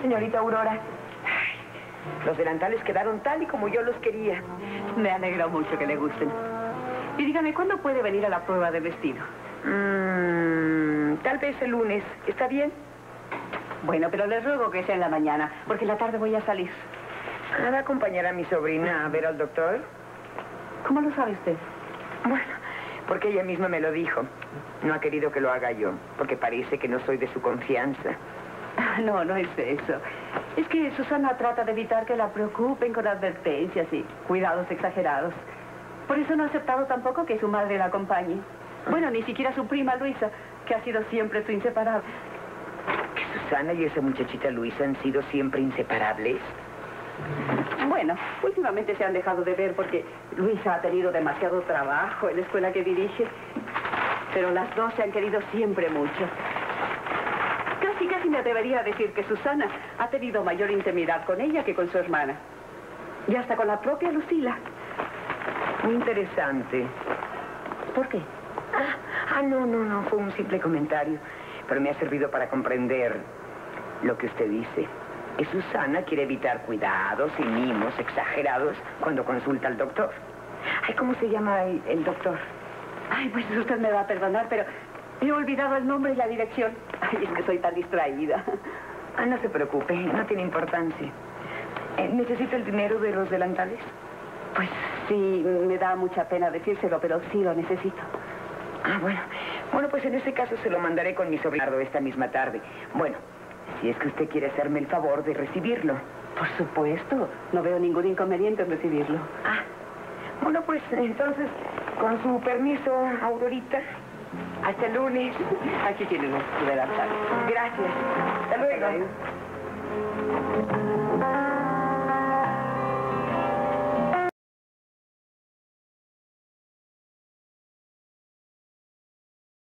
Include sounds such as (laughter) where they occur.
señorita Aurora. Los delantales quedaron tal y como yo los quería. Me alegro mucho que le gusten. Y dígame, ¿cuándo puede venir a la prueba de vestido? Mm, tal vez el lunes. ¿Está bien? Bueno, pero le ruego que sea en la mañana, porque en la tarde voy a salir. ¿Va a acompañar a mi sobrina a ver al doctor? ¿Cómo lo sabe usted? Bueno, porque ella misma me lo dijo. No ha querido que lo haga yo, porque parece que no soy de su confianza. (laughs) No, no es eso. Es que Susana trata de evitar que la preocupen con advertencias y cuidados exagerados. Por eso no ha aceptado tampoco que su madre la acompañe. Bueno, ni siquiera su prima Luisa, que ha sido siempre su inseparable. ¿Que Susana y esa muchachita Luisa han sido siempre inseparables? Bueno, últimamente se han dejado de ver porque Luisa ha tenido demasiado trabajo en la escuela que dirige. Pero las dos se han querido siempre mucho. Casi, casi me atrevería a decir que Susana ha tenido mayor intimidad con ella que con su hermana. Y hasta con la propia Lucila. Muy interesante. ¿Por qué? Ah, ah, no, no, no, fue un simple comentario. Pero me ha servido para comprender lo que usted dice. Que Susana quiere evitar cuidados y mimos exagerados cuando consulta al doctor. Ay, ¿cómo se llama el, el doctor? Ay, pues usted me va a perdonar, pero he olvidado el nombre y la dirección. Ay, es que soy tan distraída. Ah, no se preocupe, no tiene importancia. Eh, ¿Necesita el dinero de los delantales? Pues sí, me da mucha pena decírselo, pero sí lo necesito. Ah, bueno. Bueno, pues en ese caso se lo mandaré con mi sobrino esta misma tarde. Bueno, si es que usted quiere hacerme el favor de recibirlo. Por supuesto, no veo ningún inconveniente en recibirlo. Ah, bueno, pues entonces, con su permiso, Aurorita, hasta lunes. Aquí tienen su. Gracias. Hasta. Hasta luego.